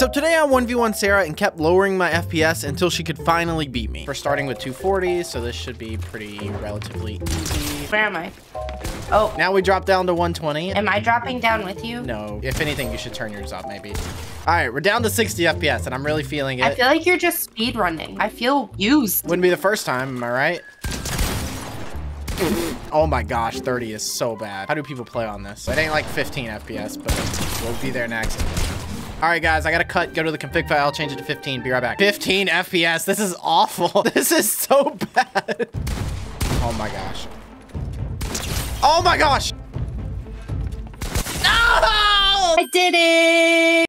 So today I 1v1 Sarah and kept lowering my FPS until she could finally beat me. We're starting with 240, so this should be pretty relatively easy. Where am I? Oh, Now we drop down to 120. am I dropping down with you? No, if anything, you should turn yours up maybe. All right, we're down to 60 FPS and I'm really feeling it. I feel like you're just speed running. I feel used. Wouldn't be the first time, am I right? Oh my gosh, 30 is so bad. How do people play on this? It ain't like 15 FPS, but we'll be there next. All right, guys, I gotta cut, go to the config file, change it to 15, be right back. 15 FPS, this is awful. This is so bad. Oh my gosh. Oh my gosh.